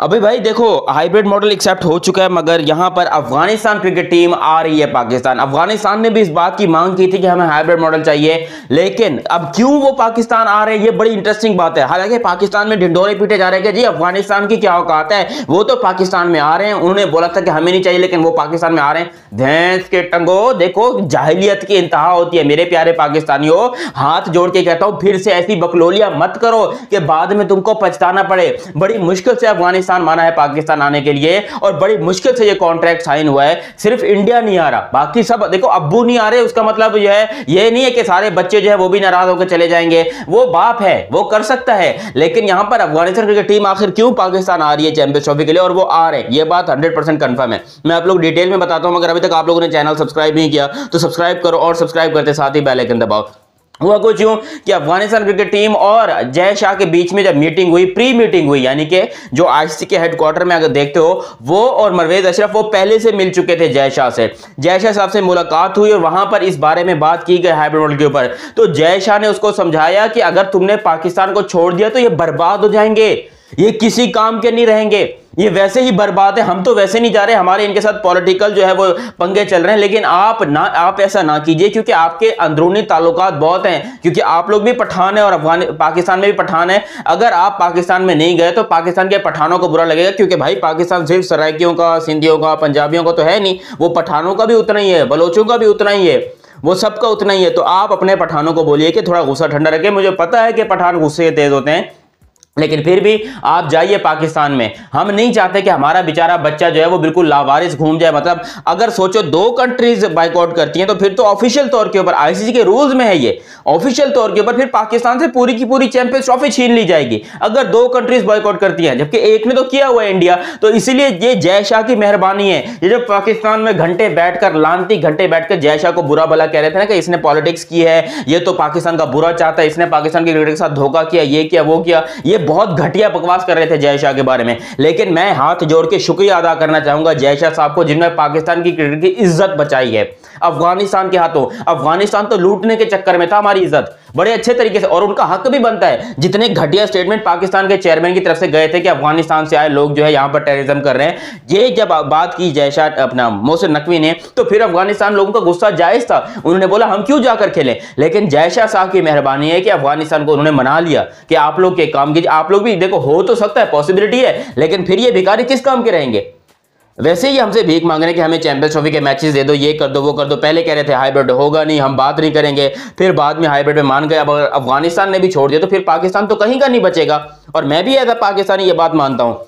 अभी भाई देखो हाइब्रिड मॉडल एक्सेप्ट हो चुका है, मगर यहाँ पर अफ़गानिस्तान क्रिकेट टीम आ रही है पाकिस्तान। अफ़गानिस्तान ने भी इस बात की मांग की थी कि हमें हाइब्रिड मॉडल चाहिए, लेकिन अब क्यों वो पाकिस्तान आ रहे हैं, ये बड़ी इंटरेस्टिंग बात है। हालाँकि पाकिस्तान में ढिंडोरे पीटे जा रहे हैं जी, अफ़गानिस्तान की क्या औकात है? वो तो पाकिस्तान में आ रहे हैं, उन्होंने बोला था कि हमें नहीं चाहिए, लेकिन वो पाकिस्तान में आ रहे हैं। भैंस के टंगो, देखो, जाहिलियत की इंतहा होती है, मेरे प्यारे पाकिस्तानियों। हाथ जोड़ के कहता हूँ, फिर से ऐसी बकलोलियाँ मत करो कि बाद में तुमको पछताना पड़े। बड़ी मुश्किल से अफ़गानिस्तान पाकिस्तान माना है पाकिस्तान आने के लिए और बड़ी मुश्किल से ये कॉन्ट्रैक्ट साइन हुआ है। सिर्फ़ इंडिया नहीं आ रहा, बाकी सब, देखो, अब्बू नहीं आ रहे, उसका मतलब जो है, ये नहीं है कि सारे बच्चे जो है वो भी नाराज़ होकर चले जाएँगे। वो बाप है, वो कर सकता है, लेकिन यहाँ पर अफ़गानिस्तान क्रिकेट टीम आखिर क्यों पाकिस्तान आ रही है चैंपियंस ट्रॉफी के लिए और वो आ रहे ये बात हंड्रेड परसेंट है। मैं आप लोग डिटेल में बताता हूँ अगर अभी तक आप लोगों ने चैनल सब्सक्राइब नहीं किया तो सब्सक्राइब करो और सब्सक्राइब करते साथ ही बेल आइकन दबाओ। हुआ कुछ यूँ कि अफ़गानिस्तान क्रिकेट टीम और जय शाह के बीच में जब मीटिंग हुई प्री मीटिंग हुई, यानी कि जो आईसीसी के हेडक्वार्टर में अगर देखते हो, वो और मरवेज अशरफ, वो पहले से मिल चुके थे जय शाह से। जय शाह साहब से मुलाकात हुई और वहाँ पर इस बारे में बात की गई हाइब्रिड वर्ल्ड के ऊपर। तो जय शाह ने उसको समझाया कि अगर तुमने पाकिस्तान को छोड़ दिया तो ये बर्बाद हो जाएँगे। ये किसी काम के नहीं रहेंगे। ये वैसे ही बर्बाद है। हम तो वैसे नहीं जा रहे। हमारे इनके साथ पॉलिटिकल जो है वो पंगे चल रहे हैं। लेकिन आप ना, आप ऐसा ना कीजिए क्योंकि आपके अंदरूनी ताल्लुकात बहुत हैं। क्योंकि आप लोग भी पठान है और अफगान, पाकिस्तान में भी पठान है। अगर आप पाकिस्तान में नहीं गए तो पाकिस्तान के पठानों को बुरा लगेगा। क्योंकि भाई, पाकिस्तान सिर्फ़ सराइकियों का, सिंधियों का, पंजाबियों का तो है नहीं। वो पठानों का भी उतना ही है। बलोचों का भी उतना ही है। वो सबका उतना ही है। तो आप अपने पठानों को बोलिए कि थोड़ा गुस्सा ठंडा रखें। मुझे पता है कि पठान गुस्से तेज होते हैं। लेकिन फिर भी आप जाइए पाकिस्तान में। हम नहीं चाहते कि हमारा बेचारा बच्चा जो है वो बिल्कुल लावारिस घूम जाए। मतलब अगर सोचो दो कंट्रीज़ बाइकआउट करती हैं तो फिर तो ऑफिशियल तौर के ऊपर आईसीसी के रूल्स में है ये। ऑफिशियल तौर के ऊपर फिर पाकिस्तान से पूरी की पूरी चैंपियंस ट्रॉफी छीन ली जाएगी। अगर दो कंट्रीज़ बाइकआउट करती हैं, जबकि एक ने तो किया हुआ है इंडिया तो इसीलिए ये जय शाह की मेहरबानी है। ये जो पाकिस्तान में घंटे बैठकर लानती घंटे बैठकर जय शाह को बुरा भला कह रहे थे ना कि इसने पॉलिटिक्स की है, ये तो पाकिस्तान का बुरा चाहता है, इसने पाकिस्तान के क्रिकेट के साथ धोखा किया, ये किया, वो किया, ये बहुत घटिया बकवास कर रहे थे जय शाह के बारे में। लेकिन मैं हाथ जोड़ के शुक्रिया अदा करना चाहूँगा जय शाह साहब को जिन्होंने पाकिस्तान की क्रिकेट की इज़्ज़त बचाई है। अफ़गानिस्तान के हाथों। अफ़गानिस्तान तो लूटने के चक्कर में था हमारी इज़्ज़त। बड़े अच्छे तरीके से, और उनका हक भी बनता है। जितने घटिया स्टेटमेंट पाकिस्तान के चेयरमैन की तरफ़ से गए थे कि अफ़गानिस्तान से आए लोग जो है यहाँ पर टेररिज्म कर रहे हैं। ये जब बात की जयशाह अपना मोहसिन नकवी ने तो फिर अफ़गानिस्तान लोगों का गुस्सा जायज़ था। उन्होंने बोला, हम क्यों जाकर खेलें? लेकिन जयशाह साहब की मेहरबानी है कि अफ़गानिस्तान को उन्होंने मना लिया कि आप लोग के काम कीजिए। आप लोग भी, देखो, हो तो सकता है पॉसिबिलिटी है, लेकिन फिर ये भिखारी किस काम के रहेंगे? वैसे ही हमसे भीख मांग रहे हैं कि हमें चैंपियंस ट्रॉफी के मैचेस दे दो, ये कर दो, वो कर दो। पहले कह रहे थे हाइब्रिड होगा नहीं, हम बात नहीं करेंगे। फिर बाद में हाइब्रिड में मान गए, अब अगर अफ़गानिस्तान ने भी छोड़ दिया तो फिर पाकिस्तान तो कहीं का नहीं बचेगा। और मैं भी एज पाकिस्तानी ये बात मानता हूँ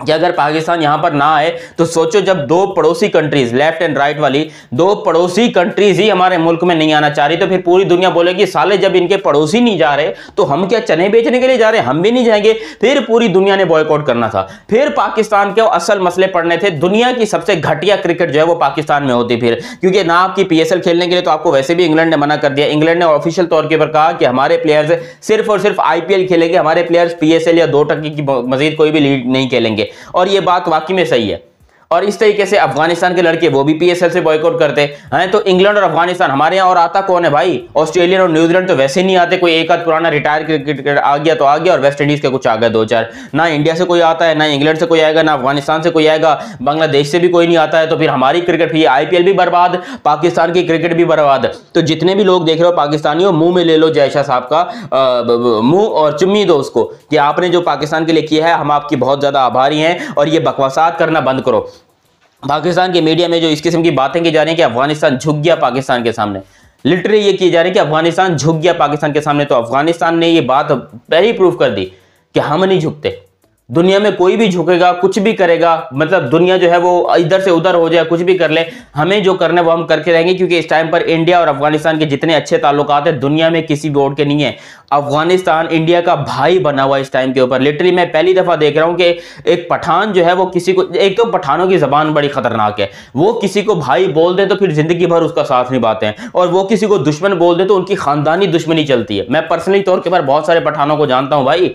कि अगर पाकिस्तान यहाँ पर ना आए तो सोचो जब दो पड़ोसी कंट्रीज़ लेफ़्ट एंड राइट वाली, दो पड़ोसी कंट्रीज़ ही हमारे मुल्क में नहीं आना चाह रही तो फिर पूरी दुनिया बोलेगी, साले जब इनके पड़ोसी नहीं जा रहे तो हम क्या चने बेचने के लिए जा रहे, हम भी नहीं जाएँगे। फिर पूरी दुनिया ने बॉयकआउट करना था। फिर पाकिस्तान के असल मसले पड़ने थे, दुनिया की सबसे घटिया क्रिकेट जो है वो पाकिस्तान में होती फिर। क्योंकि ना आपकी पीएसएल खेलने के लिए तो आपको वैसे भी इंग्लैंड ने मना कर दिया। इंग्लैंड ने ऑफिशियल तौर के ऊपर कहा कि हमारे प्लेयर्स सिर्फ़ और सिर्फ़ आईपीएल खेलेंगे, हमारे प्लेयर्स पीएसएल या दो टक्की की मजीद कोई भी लीड नहीं खेलेंगे। और ये बात वाकई में सही है। और इस तरीके से अफ़गानिस्तान के लड़के, वो भी पीएसएल से बॉयकआउट करते हैं। तो इंग्लैंड और अफ़गानिस्तान, हमारे यहाँ और आता कौन है भाई? ऑस्ट्रेलिया और न्यूजीलैंड तो वैसे नहीं आते, कोई एक आध पुराना रिटायर क्रिकेटर आ गया तो आ गया, और वेस्ट इंडीज के कुछ आ गए दो चार ना इंडिया से कोई आता है, ना इंग्लैंड से कोई आएगा, ना अफ़गानिस्तान से कोई आएगा बांग्लादेश से भी कोई नहीं आता है तो फिर हमारी क्रिकेट फिर आईपीएल भी बर्बाद, पाकिस्तान की क्रिकेट भी बर्बाद। तो जितने भी लोग देख रहे हो, पाकिस्तानियों, मुँह में ले लो जयशाह साहब का मुँह और चुम्मी दो उसको, कि आपने जो पाकिस्तान के लिए किया है, हम आपकी बहुत ज़्यादा आभारी हैं, और ये बकवासात करना बंद करो। पाकिस्तान के मीडिया में जो इस किस्म की बातें की जा रही हैं कि अफ़गानिस्तान झुक गया पाकिस्तान के सामने। लिटरली ये किए जा रहे हैं कि अफ़गानिस्तान झुक गया पाकिस्तान के सामने तो अफ़गानिस्तान ने ये बात पहले ही प्रूफ कर दी कि हम नहीं झुकते। दुनिया में कोई भी झुकेगा, कुछ भी करेगा मतलब दुनिया जो है वो इधर से उधर हो जाए, कुछ भी कर ले, हमें जो करना है वो हम करके रहेंगे, क्योंकि इस टाइम पर इंडिया और अफ़गानिस्तान के जितने अच्छे ताल्लुकात हैं, दुनिया में किसी भी के नहीं है। अफ़गानिस्तान इंडिया का भाई बना हुआ इस टाइम के ऊपर। लिटरली मैं पहली दफ़ा देख रहा हूँ कि एक पठान जो है वो किसी को, एक तो पठानों की जबान बड़ी खतरनाक है। वो किसी को भाई बोल दे तो फिर ज़िंदगी भर उसका साथ निभाते हैं। और वो किसी को दुश्मन बोल दे तो उनकी खानदानी दुश्मनी चलती है। मैं पर्सनली तौर के पर बहुत सारे पठानों को जानता हूँ भाई,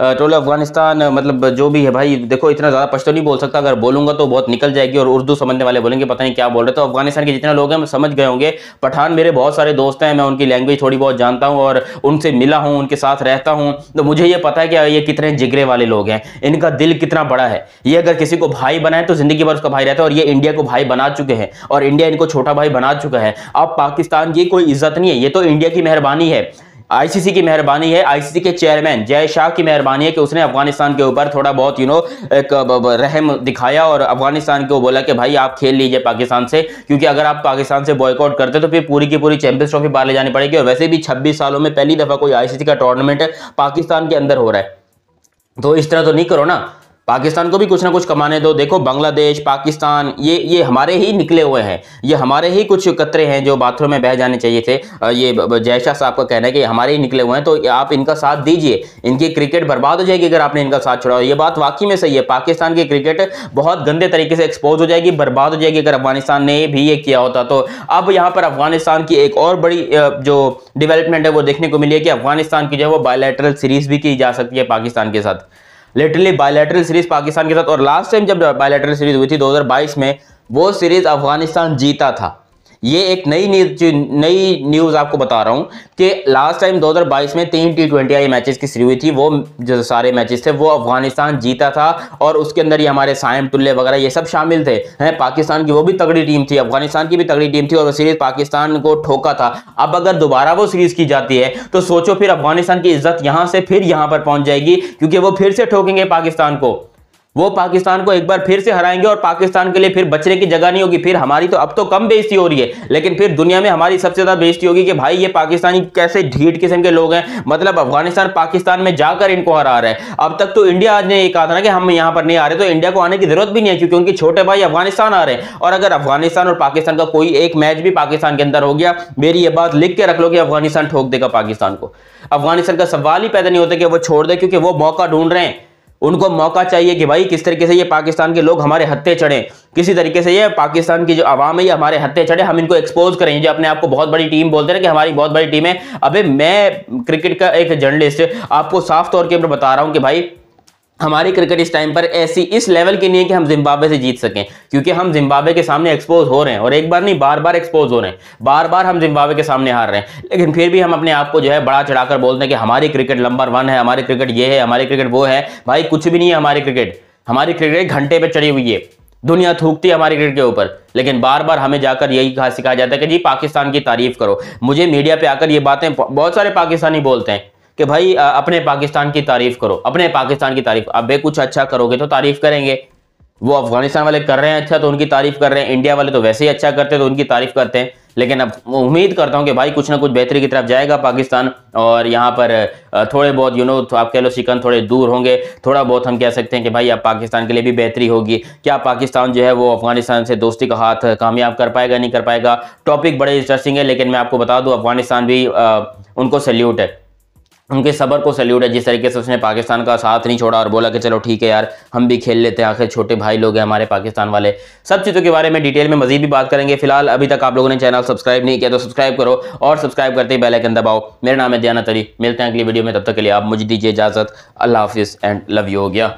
टोले अफ़गानिस्तान मतलब जो भी है भाई, देखो इतना ज़्यादा पश्तो नहीं बोल सकता, अगर बोलूँगा तो बहुत निकल जाएगी और उर्दू समझने वाले बोलेंगे, पता नहीं क्या बोल रहे तो अफ़गानिस्तान के जितने लोग हैं, समझ गए होंगे। पठान मेरे बहुत सारे दोस्त हैं, मैं उनकी लैंग्वेज थोड़ी बहुत जानता हूँ और उनसे मिला हूँ, उनके साथ रहता हूँ। तो मुझे ये पता है कि ये कितने जिगरे वाले लोग हैं। इनका दिल कितना बड़ा है। ये अगर किसी को भाई बनाए तो ज़िंदगी भर उसका भाई रहता है और ये इंडिया को भाई बना चुके हैं और इंडिया इनको छोटा भाई बना चुका है। अब पाकिस्तान की कोई इज़्ज़त नहीं है, ये तो इंडिया की मेहरबानी है। आईसीसी की मेहरबानी है। आईसीसी के चेयरमैन जय शाह की मेहरबानी है कि उसने अफ़गानिस्तान के ऊपर थोड़ा बहुत यू नो एक रहम दिखाया और अफ़गानिस्तान को बोला कि भाई आप खेल लीजिए पाकिस्तान से, क्योंकि अगर आप पाकिस्तान से बॉयकआउट करते तो फिर पूरी की पूरी चैंपियंस ट्रॉफी बाहर ले जानी पड़ेगी और वैसे भी छब्बीस सालों में पहली दफ़ा कोई आईसीसी का टूर्नामेंट पाकिस्तान के अंदर हो रहा है। तो इस तरह तो नहीं करो ना। पाकिस्तान को भी कुछ ना कुछ कमाने दो। देखो, बांग्लादेश, पाकिस्तान, ये ये हमारे ही निकले हुए हैं। ये हमारे ही कुछ कतरे हैं जो बाथरूम में बह जाने चाहिए थे। ये जयशाह साहब का कहना है कि हमारे ही निकले हुए हैं तो आप इनका साथ दीजिए। इनकी क्रिकेट बर्बाद हो जाएगी अगर आपने इनका साथ छोड़ा। ये बात वाकई में सही है। पाकिस्तान की क्रिकेट बहुत गंदे तरीके से एक्सपोज हो जाएगी, बर्बाद हो जाएगी। अगर अफ़गानिस्तान ने भी ये किया होता तो। अब यहाँ पर अफ़गानिस्तान की एक और बड़ी जो डेवलपमेंट है, वो देखने को मिली है कि अफ़गानिस्तान की जो है वो बायोलेटरल सीरीज़ भी की जा सकती है पाकिस्तान के साथ। लिटरली बायोलेटरल सीरीज़ पाकिस्तान के साथ। और लास्ट टाइम जब बायोलेटरल सीरीज़ हुई थी 2022 में, वो सीरीज़ अफ़गानिस्तान जीता था। ये एक नई न्यूज़ नई न्यूज़ आपको बता रहा हूँ कि लास्ट टाइम 2022 में तीन टी ट्वेंटी आई मैचेस की सीरीज़ हुई थी, वो जो सारे मैचेस थे, वो अफ़गानिस्तान जीता था और उसके अंदर ये हमारे साइम टुल्ले वगैरह ये सब शामिल थे। हैं, पाकिस्तान की वो भी तगड़ी टीम थी, अफ़गानिस्तान की भी तगड़ी टीम थी और वो सीरीज़ पाकिस्तान को ठोका था। अब अगर दोबारा वो सीरीज़ की जाती है तो सोचो फिर अफ़गानिस्तान की इज़्ज़त यहाँ से फिर यहाँ पर पहुँच जाएगी, क्योंकि वो फिर से ठोकेंगे पाकिस्तान को। वो पाकिस्तान को एक बार फिर से हराएँगे और पाकिस्तान के लिए फिर बचने की जगह नहीं होगी। फिर हमारी तो अब तो कम बेइज्जती हो रही है। लेकिन फिर दुनिया में हमारी सबसे ज़्यादा बेइज्जती होगी कि भाई ये पाकिस्तानी कैसे ढीठ किस्म के लोग हैं। मतलब अफ़गानिस्तान पाकिस्तान में जाकर इनको हरा रहा है। अब तक तो इंडिया आज ने ये कहा था ना कि हम यहाँ पर नहीं आ रहे तो इंडिया को आने की ज़रूरत भी नहीं है, क्योंकि उनके छोटे भाई अफ़गानिस्तान आ रहे हैं। और अगर अफ़गानिस्तान और पाकिस्तान का कोई एक मैच भी पाकिस्तान के अंदर हो गया, मेरी ये बात लिख के रख लो कि अफ़गानिस्तान ठोक देगा पाकिस्तान को। अफ़गानिस्तान का सवाल ही पैदा नहीं होता कि वो छोड़ दे, क्योंकि वो मौका ढूंढ रहे हैं। उनको मौका चाहिए कि भाई किस तरीके से ये पाकिस्तान के लोग हमारे हत्ते चढ़े, किसी तरीके से ये पाकिस्तान की जो आवाम है, ये हमारे हत्ते चढ़े, हम इनको एक्सपोज करें। जो अपने आप को बहुत बड़ी टीम बोलते हैं कि हमारी बहुत बड़ी टीम है। अबे मैं क्रिकेट का एक जर्नलिस्ट आपको साफ़ तौर के ऊपर बता रहा हूँ कि भाई हमारी क्रिकेट इस टाइम पर ऐसी, इस लेवल की नहीं है कि हम जिम्बाब्वे से जीत सकें, क्योंकि हम जिम्बाब्वे के सामने एक्सपोज हो रहे हैं। और एक बार नहीं बार बार एक्सपोज हो रहे हैं। बार बार हम जिम्बाब्वे के सामने हार रहे हैं। लेकिन फिर भी हम अपने आप को जो है बड़ा चढ़ाकर बोलते हैं कि हमारी क्रिकेट नंबर वन है, हमारी क्रिकेट ये है, हमारी क्रिकेट वो है। भाई, कुछ भी नहीं है हमारी क्रिकेट हमारी क्रिकेट घंटे पर चढ़ी हुई है। दुनिया थूकती है हमारी क्रिकेट के ऊपर। लेकिन बार बार हमें जाकर यही कहा सिखाया जाता है कि जी, पाकिस्तान की तारीफ़ करो। मुझे मीडिया पे आकर ये बातें बहुत सारे पाकिस्तानी बोलते हैं। कि भाई अपने पाकिस्तान की तारीफ़ करो, अपने पाकिस्तान की तारीफ़, अब कुछ अच्छा करोगे तो तारीफ़ करेंगे। वो अफ़गानिस्तान वाले कर रहे हैं अच्छा तो उनकी तारीफ़ कर रहे हैं। इंडिया वाले तो वैसे ही अच्छा करते हैं तो उनकी तारीफ़ करते हैं। लेकिन अब उम्मीद करता हूँ कि भाई, कुछ ना कुछ बेहतरी की तरफ़ जाएगा पाकिस्तान, और यहाँ पर थोड़े बहुत यू नो तो आप कह लो शिकन थोड़े दूर होंगे। थोड़ा बहुत हम कह सकते हैं कि भाई, अब पाकिस्तान के लिए भी बेहतरी होगी। क्या पाकिस्तान जो है वो अफ़गानिस्तान से दोस्ती का हाथ कामयाब कर पाएगा, नहीं कर पाएगा? टॉपिक बड़े इंटरेस्टिंग है, लेकिन मैं आपको बता दूँ, अफ़गानिस्तान भी उनको सल्यूट है। उनके सबर को सैल्यूट है। जिस तरीके से उसने पाकिस्तान का साथ नहीं छोड़ा और बोला कि चलो ठीक है यार, हम भी खेल लेते हैं, आखिर छोटे भाई लोग हैं हमारे पाकिस्तान वाले। सब चीज़ों के बारे में डिटेल में मजीद भी बात करेंगे। फ़िलहाल अभी तक आप लोगों ने चैनल सब्सक्राइब नहीं किया तो सब्सक्राइब करो और सब्सक्राइब करते ही बेलाइकन दबाओ। मेरा नाम है दयाना तरी मिलते हैं अगली वीडियो में, तब तक के लिए आप मुझे दीजिए इजाज़त। अल्लाह हाफिज़ एंड लव यू हो गया।